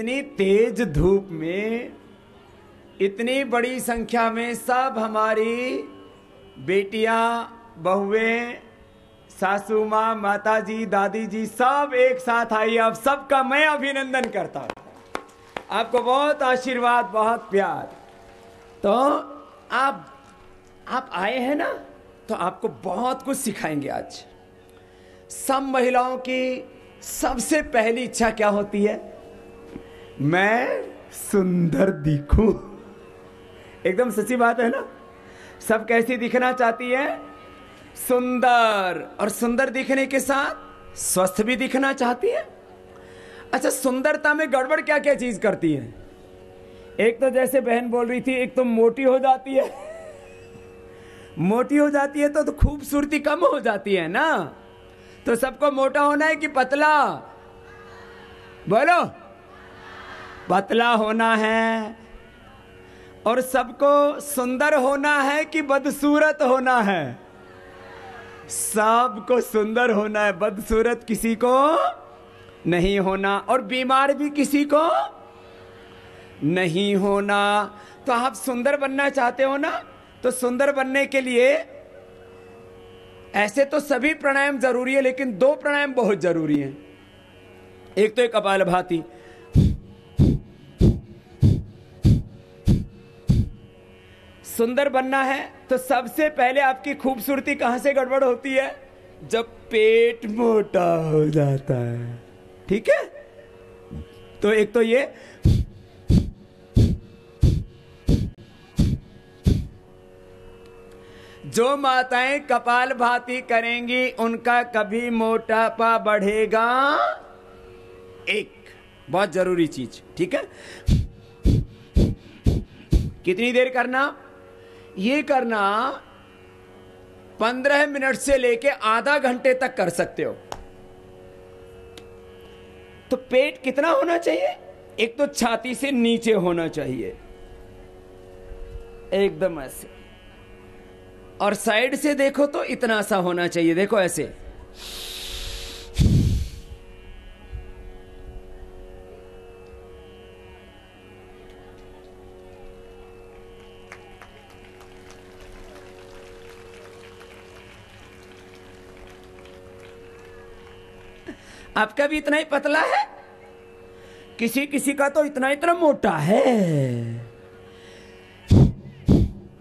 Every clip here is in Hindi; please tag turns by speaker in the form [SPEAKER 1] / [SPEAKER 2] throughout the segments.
[SPEAKER 1] इतनी तेज धूप में, इतनी बड़ी संख्या में सब हमारी बेटियाँ, बहुएँ, सासू, माँ माता जी दादी जी सब एक साथ आई। अब सबका मैं अभिनंदन करता हूँ। आपको बहुत आशीर्वाद, बहुत प्यार। तो आप आप आए हैं ना तो आपको बहुत कुछ सिखाएँगे आज। सब महिलाओं की सबसे पहली इच्छा क्या होती है? मैं सुंदर दिखूं। एकदम सच्ची बात है ना? सब कैसी दिखना चाहती है? सुंदर। और सुंदर दिखने के साथ स्वस्थ भी दिखना चाहती है? अच्छा सुंदरता में गड़बड़ क्या क्या चीज़ करती है? एक तो जैसे बहन बोल रही थी एक तो मोटी हो जाती है। मोटी हो जाती है तो, तो खूबसूरती कम हो जाती है ना? तो सबको मोटा होना है कि पतला? बोलो। पतला होना है और सबको सुंदर होना है कि बदसूरत होना है। सबको सुंदर होना है, बदसूरत किसी को नहीं होना और बीमार भी किसी को नहीं होना। तो आप सुंदर बनना चाहते हो ना? तो सुंदर बनने के लिए ऐसे तो सभी प्राणायाम ज़रूरी है, लेकिन दो प्राणायाम बहुत ज़रूरी हैं। एक तो एक कपाल भाती सुंदर बनना है तो सबसे पहले आपकी खूबसूरती कहाँ से गड़बड़ होती है? जब पेट मोटा हो जाता है। ठीक है? तो एक तो ये। जो माताएँ कपाल भाती करेंगी, उनका कभी मोटापा बढ़ेगा? एक। बहुत ज़रूरी चीज़। ठीक है? कितनी देर करना? ये करना पंद्रह मिनट से लेके आधा घंटे तक कर सकते हो। तो पेट कितना होना चाहिए? एक तो छाती से नीचे होना चाहिए। एकदम ऐसे। और साइड से देखो तो इतना सा होना चाहिए। देखो ऐसे। आपका भी इतना ही पतला है? किसी किसी का तो इतना इतना मोटा है।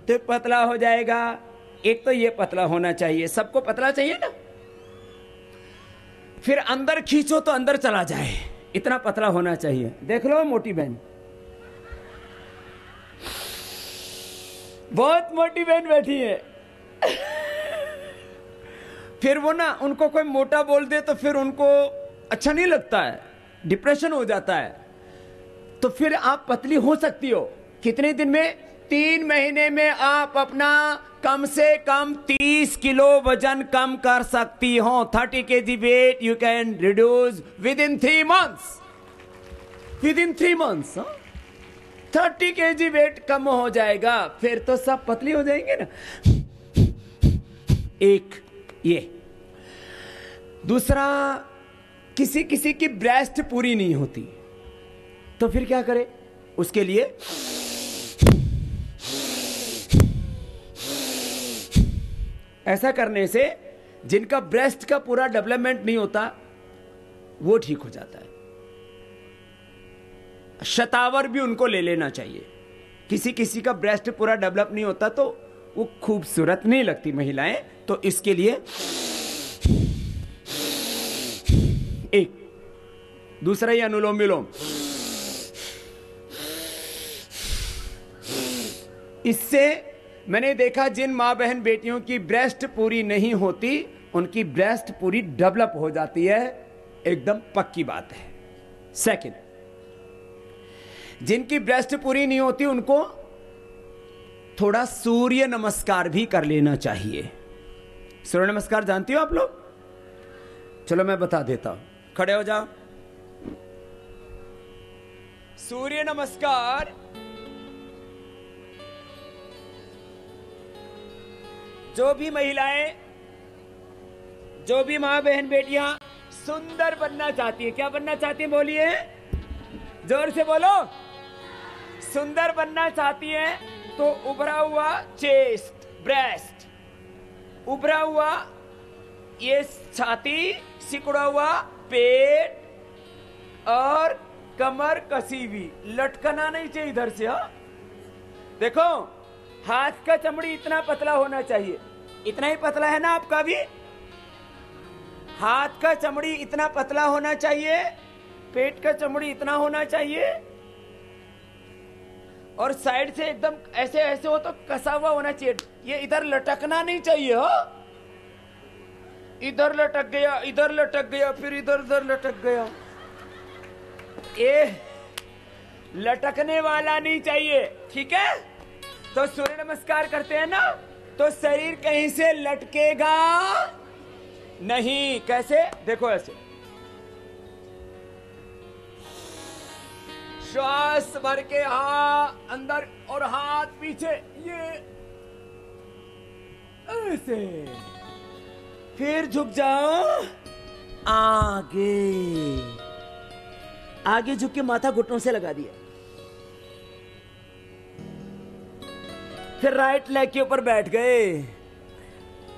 [SPEAKER 1] तो पतला हो जाएगा। एक तो ये पतला होना चाहिए। सबको पतला चाहिए ना? फिर अंदर खींचो तो अंदर चला जाए। इतना पतला होना चाहिए। देख लो मोटी बहन। बहुत मोटी बहन बैठी है। फिर वो ना उनको कोई मोटा बोल दे तो फिर उनको अच्छा नहीं लगता है डिप्रेशन हो जाता है। तो फिर आप पतली हो सकती हो। कितने दिन में? तीन महीने में आप अपना कम से कम तीस किलो वज़न कम कर सकती हो। Thirty K G weight you can reduce within three months within three months thirty K G weight कम हो जाएगा। फिर तो सब पतली हो जाएँगे ना। एक, ये। दूसरा किसी किसी की ब्रेस्ट पूरी नहीं होती। तो फिर क्या करे? उसके लिए ऐसा करने से जिनका ब्रेस्ट का पूरा डेवलपमेंट नहीं होता, वो ठीक हो जाता है। शतावर भी उनको ले लेना चाहिए। किसी किसी का ब्रेस्ट पूरा डेवलप नहीं होता तो वो खूबसूरत नहीं लगती महिलाएँ। तो इसके लिए एक दूसरा ही अनुलोम विलोम इससे मैंने देखा जिन माँ बहन बेटियों की ब्रेस्ट पूरी नहीं होती, उनकी ब्रेस्ट पूरी डेवलप हो जाती है। एकदम पक्की बात है। सेकंड जिनकी ब्रेस्ट पूरी नहीं होती, उनको थोड़ा सूर्य नमस्कार भी कर लेना चाहिए। सूर्य नमस्कार जानती हो आप लोग? चलो मैं बता देता हूँ। खड़े हो जाओ। सूर्य नमस्कार। जो भी महिलाएँ, जो भी माँ बहन बेटियाँ सुंदर बनना चाहती है, क्या बनना चाहती है, बोलिए। ज़ोर से बोलो। सुंदर बनना चाहती है तो उभरा हुआ चेस्ट ब्रेस्ट उभरा हुआ ये छाती, सिकुड़ा हुआ पेट और कमर कसी हुई लटकना नहीं चाहिए इधर से, हा? देखो, हाथ का चमड़ी इतना पतला होना चाहिए। इतना ही पतला है ना आपका भी? हाथ का चमड़ी इतना पतला होना चाहिए, पेट का चमड़ी इतना होना चाहिए, और साइड से एकदम ऐसे ऐसे हो तो कसा हुआ होना चाहिए। ये इधर लटकना नहीं चाहिए, हो? इधर लटक गया, इधर लटक गया, फिर इधर उधर लटक गया। ये लटकने वाला नहीं चाहिए, ठीक है? तो सूर्य नमस्कार करते हैं ना तो शरीर कहीं से लटकेगा? नहीं, कैसे? देखो ऐसे। श्वास भर के हाथ अंदर और हाथ पीछे, ये, ऐसे। फिर झुक जाओ आगे। आगे झुक के माथा घुटनों से लगा दिया। फिर राइट लेग के ऊपर बैठ गए।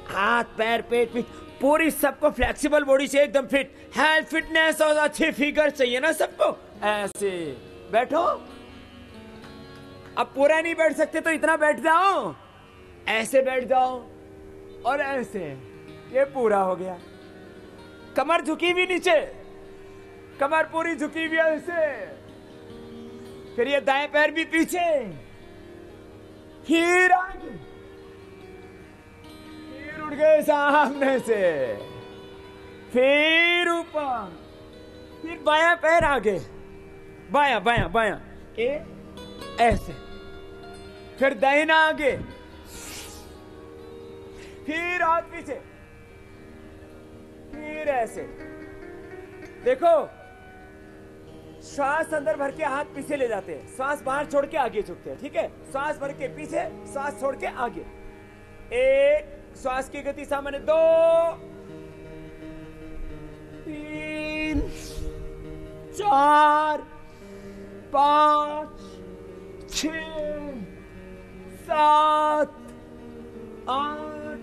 [SPEAKER 1] हाथ, पैर, पेट पीठ पूरी सबको फ्लेक्सिबल बॉडी से एकदम फिट हेल्थ फिटनेस और अच्छी फिगर चाहिए ना सबको। ऐसे। बैठो। अब पूरा नहीं बैठ सकते तो इतना बैठ जाओ। ऐसे बैठ जाओ। और ऐसे। ये पूरा हो गया। कमर झुकी भी नीचे। कमर पूरी झुकी हुई ऐसे फिर ये दाएँ पैर भी पीछे। फिर आगे फिर उठ गए सामने से। फिर ऊपर। फिर बाया पैर आगे। बाया बाया बाया। ए, ऐसे। फिर दाहिना आगे। फिर हाथ पीछे। फिर ऐसे। देखो, श्वास अंदर भर के हाथ पीछे ले जाते हैं। श्वास बाहर छोड़ के आगे झुकते हैं, ठीक है? श्वास भर के पीछे, श्वास छोड़ के आगे। एक, श्वास की गति सामान्य दो। तीन, चार, पाँच, छ, सात, आठ,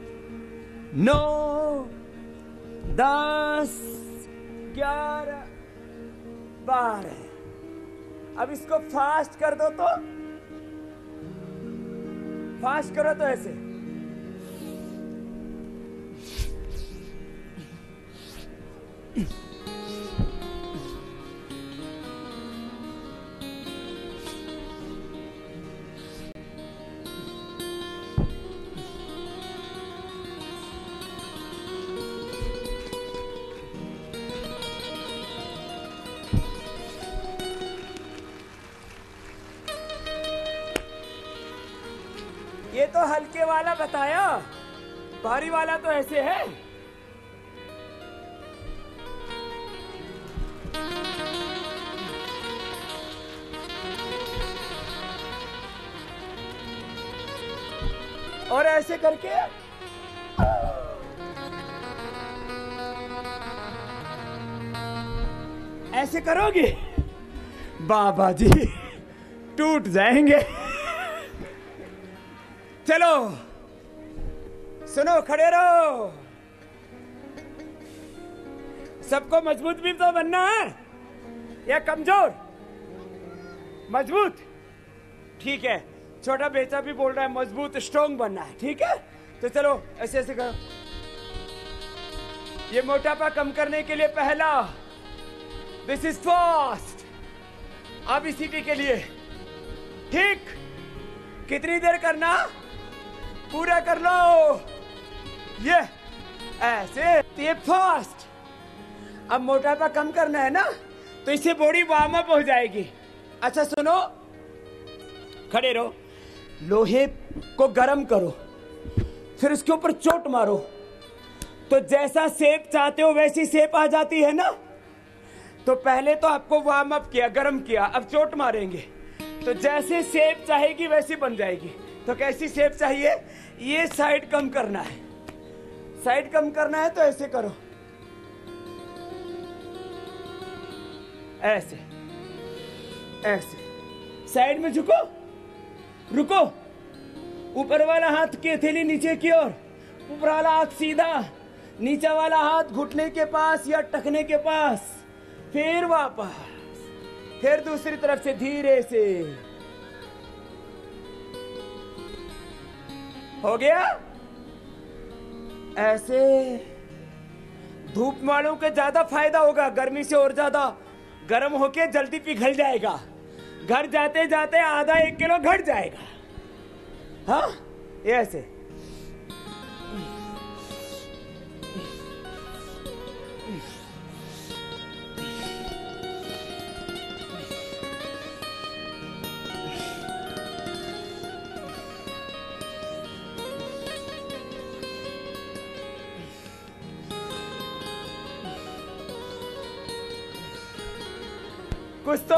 [SPEAKER 1] नौ दस ग्यारह बारह अब इसको फास्ट कर दो तो। फास्ट करो तो ऐसे। भारी वाला तो ऐसे है। और ऐसे करके ऐसे करोगे? बाबा जी, टूट जाएँगे। चलो। सुनो, खड़े रहो। सबको मज़बूत भी तो बनना है, या कमज़ोर? मज़बूत? ठीक है, छोटा बेचा भी बोल रहा है, मज़बूत स्ट्रॉन्ग बनना है, ठीक है? तो चलो, ऐसे ऐसे करो। ये मोटापा कम करने के लिए पहला दिस इज़ फास्ट अब इसी के लिए। ठीक? कितनी देर करना? पूरा कर लो। ये, ऐसे, ये फास्ट अब मोटापा कम करना है ना तो इससे बॉडी वार्म अप हो जाएगी। अच्छा सुनो। खड़े रहो। लोहे को गर्म करो, फिर उसके ऊपर चोट मारो। तो जैसा सेप चाहते हो वैसी सेप आ जाती है ना? तो पहले तो आपको वार्म अप किया, गर्म किया, अब चोट मारेंगे। तो जैसे सेप चाहेगी वैसी बन जाएगी। तो कैसी सेप चाहिए? ये साइड कम करना है। साइड कम करना है तो ऐसे करो। ऐसे। ऐसे। साइड में झुको। रुको। ऊपर वाला हाथ की हथेली नीचे की ओर। ऊपर वाला हाथ सीधा। नीचे वाला हाथ घुटने के पास या टखने के पास। फिर वापस। फिर दूसरी तरफ़ से धीरे से। हो गया? ऐसे धूप वालों के ज़्यादा फ़ायदा होगा, गर्मी से और ज़्यादा गर्म होके जल्दी पिघल जाएगा। घर जाते जाते आधा एक किलो घट जाएगा। हाँ? ऐसे।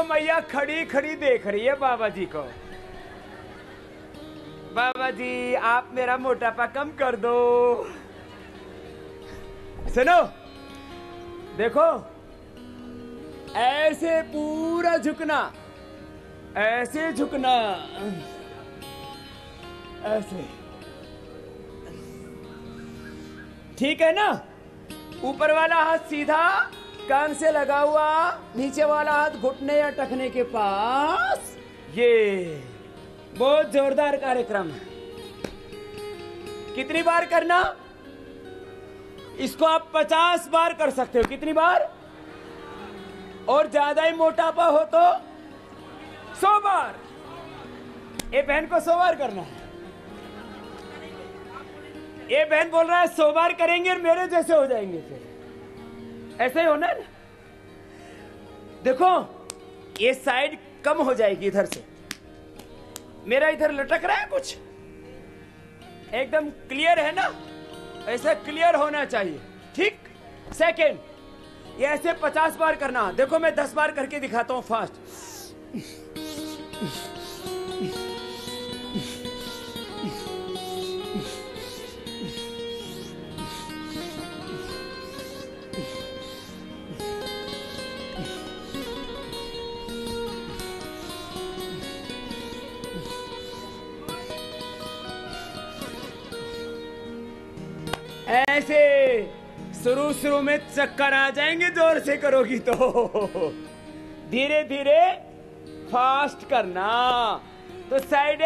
[SPEAKER 1] मैया खड़ी खड़ी देख रही है बाबा जी को। बाबा जी आप मेरा मोटापा कम कर दो। सुनो, देखो, ऐसे पूरा झुकना, ऐसे झुकना, ऐसे। ठीक है ना? ऊपर वाला हाथ सीधा कान से लगा हुआ, नीचे वाला हाथ घुटने या टखने के पास। ये बहुत जोरदार कार्यक्रम है। कितनी बार करना? इसको आप पचास बार कर सकते हो। कितनी बार? और ज़्यादा ही मोटापा हो तो सौ बार। ये बहन को सौ बार करना है। ये बहन बोल रहा है, सौ बार करेंगे और मेरे जैसे हो जाएँगे फिर। ऐसे ही होना देखो, ये साइड कम हो जाएगी इधर से। मेरा इधर लटक रहा है कुछ? एकदम क्लियर है ना? ऐसा क्लियर होना चाहिए। ठीक? सेकेंड ये ऐसे पचास बार करना। देखो, मैं दस बार करके दिखाता हूँ फास्ट ऐसे शुरू शुरू में चक्कर आ जाएँगे, ज़ोर से करोगी तो। धीरे धीरे फास्ट करना तो साइड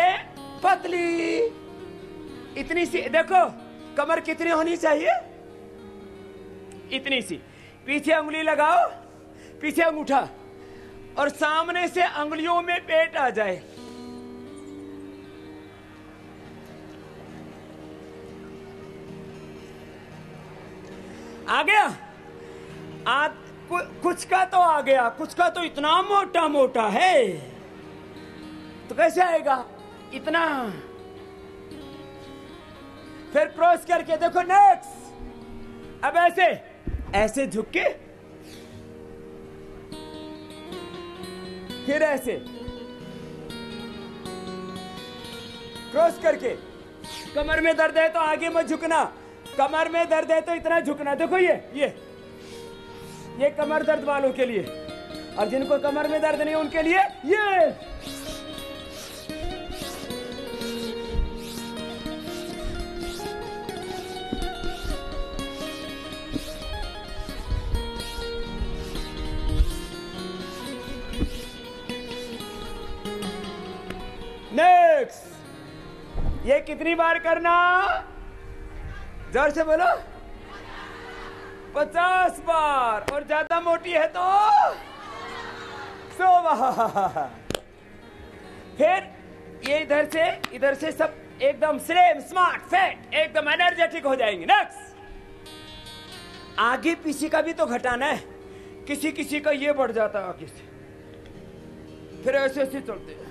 [SPEAKER 1] पतली। इतनी सी, देखो, कमर कितनी होनी चाहिए? इतनी सी। पीछे उंगली लगाओ, पीछे अंगूठा, और सामने से अंगुलियों में पेट आ जाए। आ गया? आ, कु, कुछ का तो आ गया कुछ का तो इतना मोटा मोटा है। तो कैसे आएगा? इतना। फिर क्रॉस करके देखो नेक्स्ट अब ऐसे ऐसे झुक के। फिर ऐसे। क्रॉस करके। कमर में दर्द है तो आगे मत झुकना। कमर में दर्द है तो इतना झुकना देखो ये ये। ये कमर दर्द वालों के लिए। और जिनको कमर में दर्द नहीं उनके लिए ये। नेक्स्ट ये कितनी बार करना? ज़ोर से बोलो। पचास बार, और ज़्यादा मोटी है तो सौ बार। फिर ये इधर से इधर से सब एकदम स्लिम स्मार्ट फिट एकदम एनर्जेटिक हो जाएँगे। नेक्स्ट आगे पीछे का भी तो घटाना है। किसी किसी का ये बढ़ जाता है आगे से। फिर ऐसे ऐसे चलते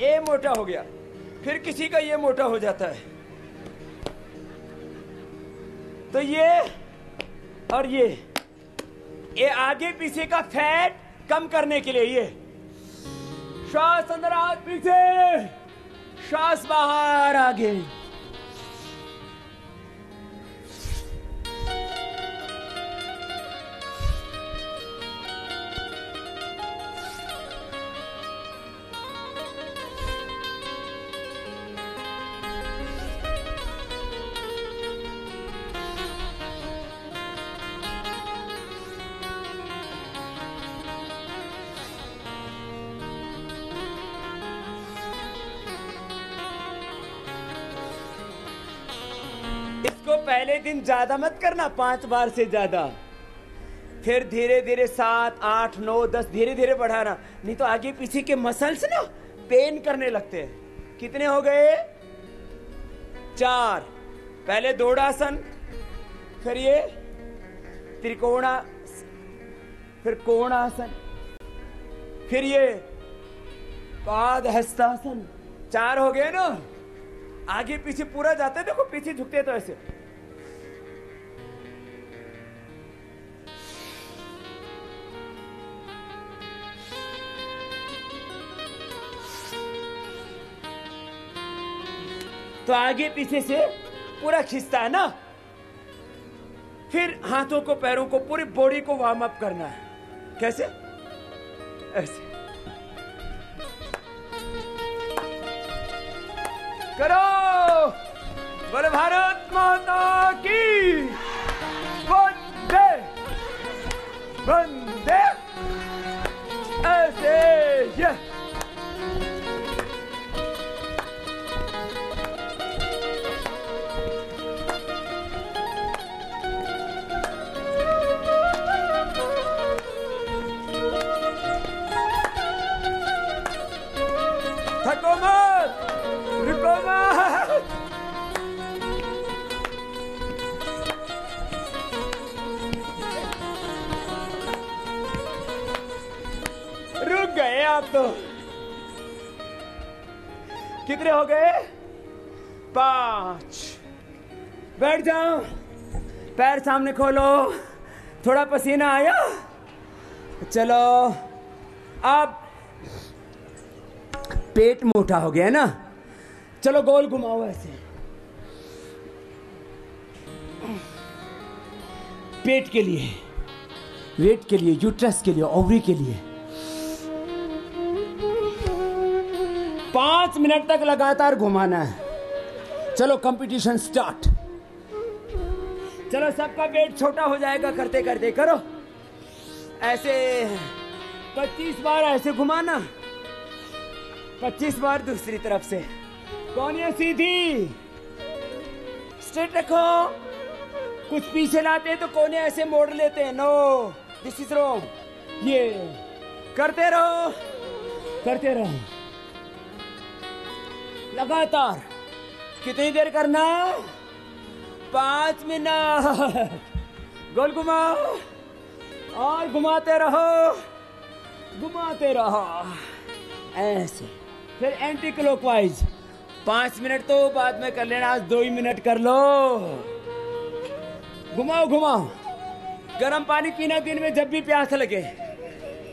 [SPEAKER 1] ये मोटा हो गया। फिर किसी का ये मोटा हो जाता है। तो ये, और ये ये आगे पीछे का फैट कम करने के लिए ये। श्वास अंदर आग पीछे। श्वास बाहर, आगे। दिन ज़्यादा मत करना, पाँच बार से ज़्यादा। फिर धीरे धीरे सात, आठ, नौ, दस, धीरे धीरे बढ़ाना। नहीं तो आगे पीछे के मसल्स ना पेन करने लगते हैं। कितने हो गए? चार। पहले दौड़ासन, फिर ये, त्रिकोणा, फिर कोणासन, फिर ये, पाद हस्तासन। चार हो गए ना? आगे पीछे पूरा जाते देखो पीछे झुकते तो ऐसे। तो आगे पीछे से पूरा खिंचता है ना? फिर हाथों को, पैरों को, पूरी बॉडी को वार्म अप करना है। कैसे? ऐसे। करो! बोले, भारत माता की वंदे गए आप तो। कितने हो गए? पाँच। बैठ जाओ। पैर सामने खोलो। थोड़ा पसीना आया। चलो। अब पेट मोटा हो गया ना? चलो गोल घुमाओ ऐसे। पेट के लिए, वेट के लिए, यूट्रस के लिए, ओवरी के लिए। पाँच मिनट तक लगातार घुमाना है। चलो कंपटीशन स्टार्ट चलो, सबका वेट छोटा हो जाएगा, करते करते, करो। ऐसे, पच्चीस बार ऐसे घुमाना। पच्चीस बार दूसरी तरफ़ से। कौन ये सीधी? स्ट्रेट रखो। कुछ पीछे लाते हैं तो कोने ऐसे मोड़ लेते हैं। नो दिस इज़ रॉन्ग ये, करते रहो। करते रहो। लगातार। कितनी देर करना पाँच मिनट। गोल घुमाओ। और घुमाते रहो। घुमाते रहो। ऐसे। फिर एंटी क्लॉकवाइज पाँच मिनट तो बाद में कर लेना, आज दो ही मिनट कर लो। घुमाओ घुमाओ। गर्म पानी पीना दिन में जब भी प्यास लगे।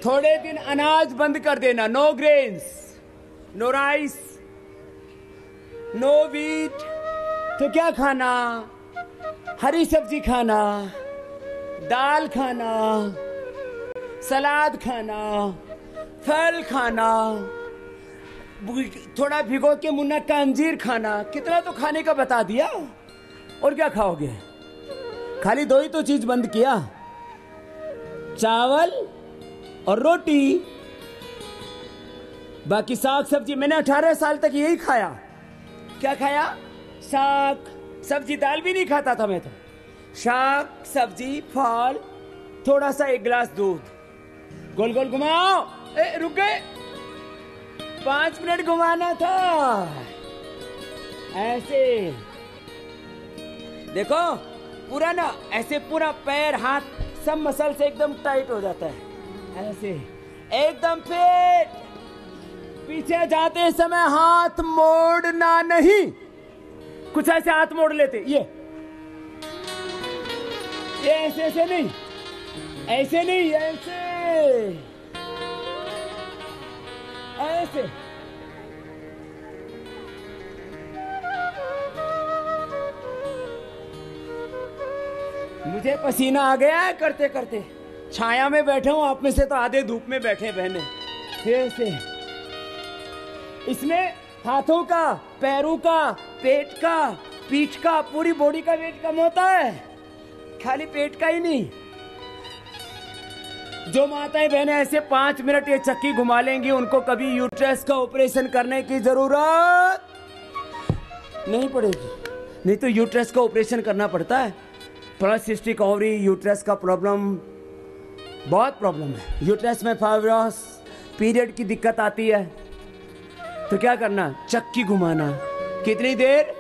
[SPEAKER 1] थोड़े दिन अनाज बंद कर देना। No grains no rice no wheat तो क्या खाना? हरी सब्ज़ी खाना, दाल खाना, सलाद खाना, फल खाना, थोड़ा भिगो के मुन्ना का अंजीर खाना, कितना तो खाने का बता दिया? और क्या खाओगे? खाली दो ही तो चीज़ बंद किया। चावल और रोटी। बाकी साग सब्ज़ी मैंने अठारह साल तक यही खाया। क्या खाया? साग सब्ज़ी दाल भी नहीं खाता था मैं तो। साग, सब्ज़ी, फल, थोड़ा सा एक गिलास दूध। गोल गोल घुमाओ। ए, रुक गए। पाँच मिनट घुमाना था। ऐसे। देखो, पूरा ना, ऐसे पूरा पैर, हाथ, सब मसल से एकदम टाइट हो जाता है। ऐसे। एकदम फिट। पीछे जाते समय हाथ मोड़ना नहीं। कुछ ऐसे हाथ मोड़ लेते, ये। ये ऐसे ऐसे नहीं। ऐसे नहीं, ऐसे। ऐसे। मुझे पसीना आ गया है करते करते छाया में बैठे हूँ, आप में से तो आधे धूप में बैठे बहने। ऐसे। इसमें हाथों का, पैरों का, पेट का, पीठ का, पूरी बॉडी का वेट कम होता है। खाली पेट का ही नहीं। जो माताएँ बहनें ऐसे पाँच मिनट ये चक्की घुमा लेंगी, उनको कभी यूट्रस का ऑपरेशन करने की ज़रूरत नहीं पड़ेगी। नहीं तो यूट्रस का ऑपरेशन करना पड़ता है। प्लास्टिक ओवरी यूट्रस का प्रॉब्लम बहुत प्रॉब्लम है। यूट्रस में फाइब्रोस पीरियड की दिक्कत आती है। तो क्या करना? चक्की घुमाना। कितनी देर?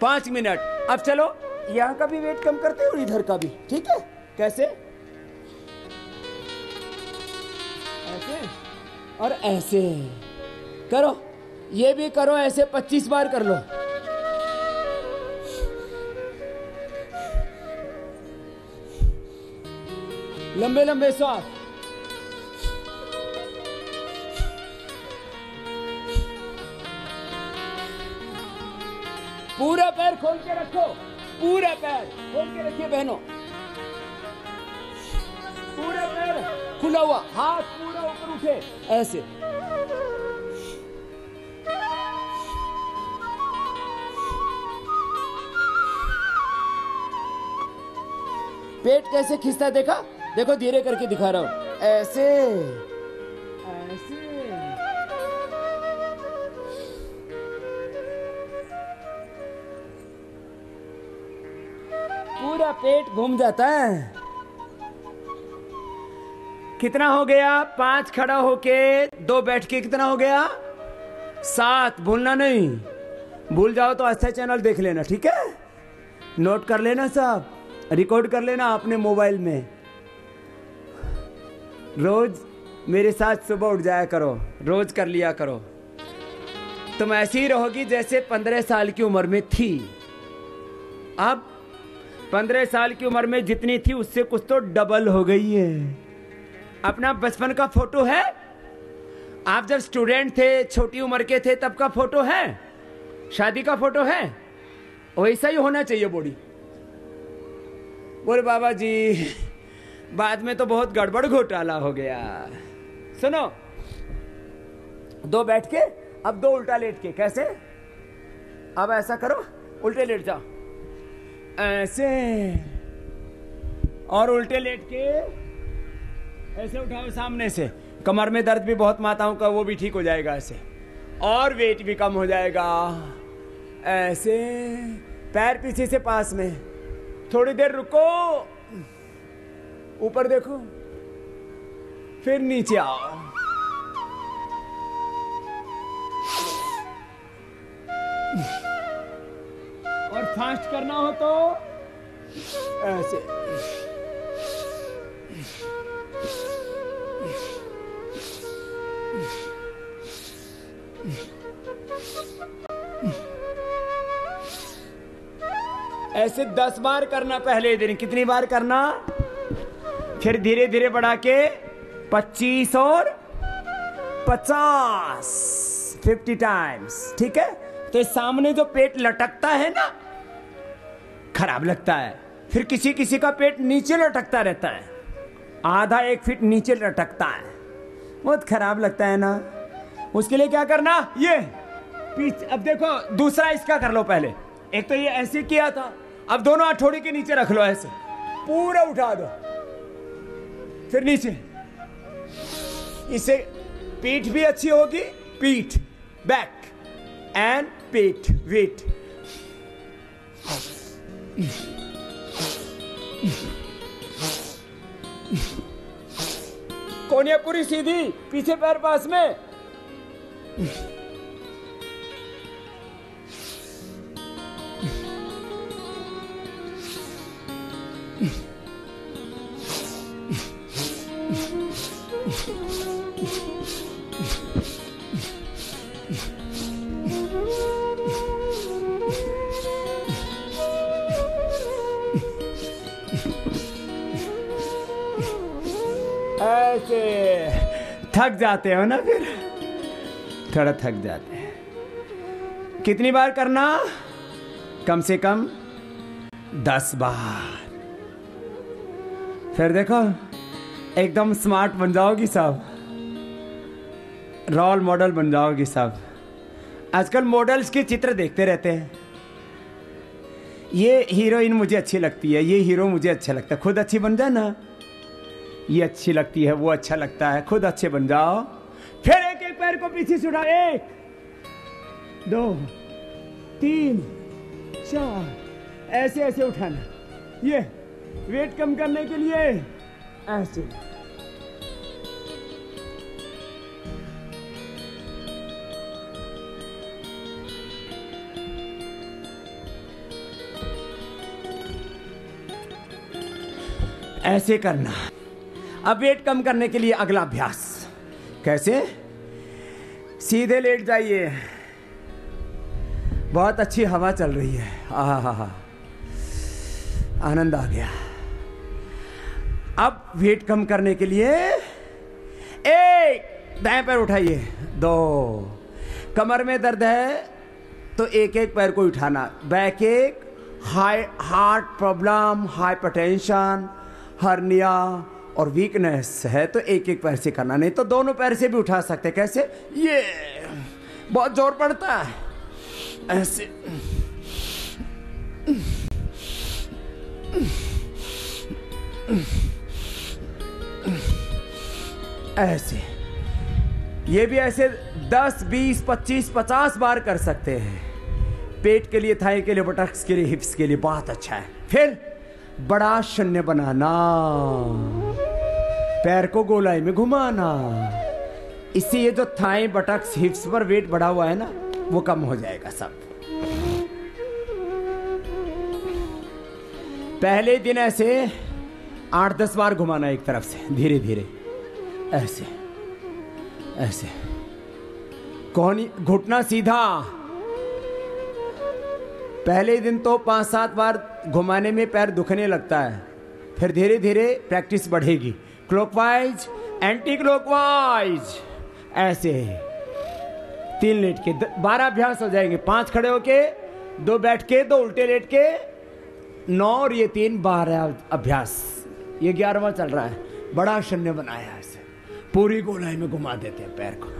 [SPEAKER 1] पाँच मिनट। अब चलो। यहाँ का भी वेट कम करते हो इधर का भी। ठीक है? कैसे? ऐसे? और ऐसे। करो। ये भी करो, ऐसे पच्चीस बार कर लो। लंबे लंबे श्वास। पूरा पैर खोल के रखो। पूरा पैर खोल के रखिए बहनों। पूरा पैर खुला हुआ, हाथ पूरा ऊपर उठे, ऐसे। पेट कैसे खिंचता देखा? देखो, धीरे करके दिखा रहा हूँ। ऐसे। ऐसे। पूरा पेट घूम जाता है। कितना हो गया? पाँच खड़ा होके दो बैठ के कितना हो गया? सात। भूलना नहीं। भूल जाओ तो अच्छा चैनल देख लेना, ठीक है? नोट कर लेना साहब रिकॉर्ड कर लेना अपने मोबाइल में। रोज मेरे साथ सुबह उठ जाया करो। रोज कर लिया करो। तुम ऐसी ही रहोगी जैसे पंद्रह साल की उम्र में थी। अब पंद्रह साल की उम्र में जितनी थी, उससे कुछ तो डबल हो गई है। अपना बचपन का फ़ोटो है? आप जब स्टूडेंट थे, छोटी उम्र के थे, तब का फ़ोटो है? शादी का फ़ोटो है? वैसा ही होना चाहिए बॉडी। बोले बाबा जी बाद में तो बहुत गड़बड़ घोटाला हो गया। सुनो, दो बैठ के, अब दो उल्टा लेट के, कैसे? अब ऐसा करो, उल्टे लेट जाओ। ऐसे। और उल्टे लेट के ऐसे उठाओ सामने से। कमर में दर्द भी बहुत माताओं का, वो भी ठीक हो जाएगा ऐसे। और वेट भी कम हो जाएगा। ऐसे। पैर पीछे से पास में। थोड़ी देर रुको। ऊपर देखो। फिर नीचे आओ। और फास्ट करना हो तो? ऐसे। ऐसे दस बार करना, पहले दिन कितनी बार करना? फिर धीरे धीरे बढ़ा के पच्चीस और पचास। फिफ्टी टाइम्स ठीक है? तो सामने जो पेट लटकता है ना, खराब लगता है। फिर किसी किसी का पेट नीचे लटकता रहता है। आधा एक फीट नीचे लटकता है। बहुत खराब लगता है ना। उसके लिए क्या करना? ये पीछ अब देखो, दूसरा इसका कर लो पहले। एक तो ये ऐसे किया था। अब दोनों हथौड़ी के नीचे रख लो ऐसे। पूरा उठा दो। फिर नीचे। इसे पीठ भी अच्छी होगी। पीठ, बैक। एंड पीठ वेट कोनिया पूरी सीधी? पीछे पैर पास में? थक जाते हो ना फिर? थोड़ा थक जाते हैं। कितनी बार करना? कम से कम दस बार। फिर देखो, एकदम स्मार्ट बन जाओगी सब। रोल मॉडल बन जाओगी सब। आजकल मॉडल्स के चित्र देखते रहते हैं। ये हीरोइन मुझे अच्छी लगती है, ये हीरो मुझे अच्छा लगता है। खुद अच्छी बन जाना। ये अच्छी लगती है, वो अच्छा लगता है। खुद अच्छे बन जाओ। फिर एक एक पैर को पीछे से उठाओ। एक, दो, तीन, चार। ऐसे ऐसे उठाना। ये, वेट कम करने के लिए ऐसे। ऐसे करना। अब वेट कम करने के लिए अगला अभ्यास। कैसे? सीधे लेट जाइए। बहुत अच्छी हवा चल रही है। हा हा हा आनंद आ गया। अब वेट कम करने के लिए एक, दाएँ पैर उठाइए। दो, कमर में दर्द है तो एक एक पैर को उठाना। बैक एक, high, heart problem, hypertension, hernia और वीकनेस है तो एक एक पैर से करना नहीं तो दोनों पैर से भी उठा सकते कैसे? ये बहुत ज़ोर पड़ता है। ऐसे। ऐसे। ये भी ऐसे 10, 20, 25, 50 बार कर सकते हैं। पेट के लिए थाई के लिए बटक्स के लिए हिप्स के लिए बहुत अच्छा है। फिर बड़ा शून्य बनाना। पैर को गोलाई में घुमाना। इससे ये जो थाई बटक्स हिप्स पर वेट बढ़ा हुआ है ना, वो कम हो जाएगा सब। पहले दिन ऐसे आठ दस बार घुमाना एक तरफ़ से धीरे धीरे ऐसे ऐसे। कौन घुटना सीधा। पहले दिन तो पाँच सात बार घुमाने में पैर दुखने लगता है, फिर धीरे धीरे प्रैक्टिस बढ़ेगी। क्लॉकवाइज एंटी क्लॉकवाइज ऐसे तीन लेट के बारह अभ्यास हो जाएँगे। पाँच खड़े होके, दो बैठ के, दो उल्टे लेट के, नौ और ये तीन, बारह अभ्यास। ये ग्यारहवा चल रहा है। बड़ा शून्य बनाया है इसे। पूरी गोलाई में घुमा देते हैं पैर को।